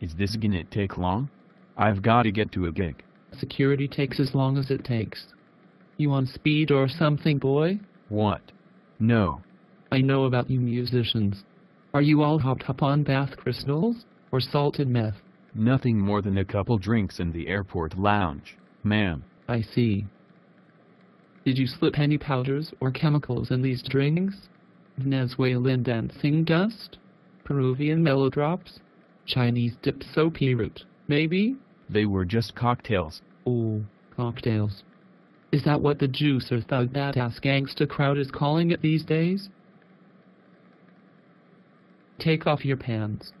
Is this gonna take long? I've gotta get to a gig. Security takes as long as it takes. You on speed or something, boy? What? No. I know about you musicians. Are you all hopped up on bath crystals? Or salted meth? Nothing more than a couple drinks in the airport lounge, ma'am. I see. Did you slip any powders or chemicals in these drinks? Venezuelan dancing dust? Peruvian melodrops? Chinese dip soapy root? Maybe? They were just cocktails. Oh, cocktails. Is that what the juice or thug that ass gangsta crowd is calling it these days? Take off your pants.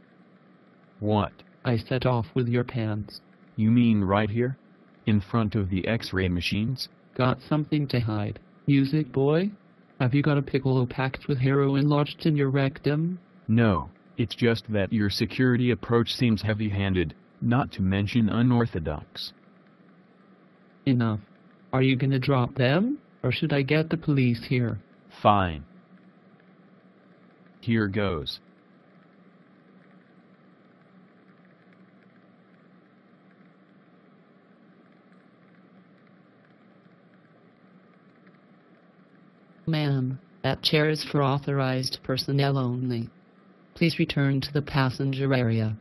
What? I set off with your pants. You mean right here? In front of the x-ray machines? Got something to hide. Music boy? Have you got a piccolo packed with heroin lodged in your rectum? No, it's just that your security approach seems heavy-handed, not to mention unorthodox. Enough. Are you gonna drop them? Or should I get the police here? Fine. Here goes. Ma'am, that chair is for authorized personnel only. Please return to the passenger area.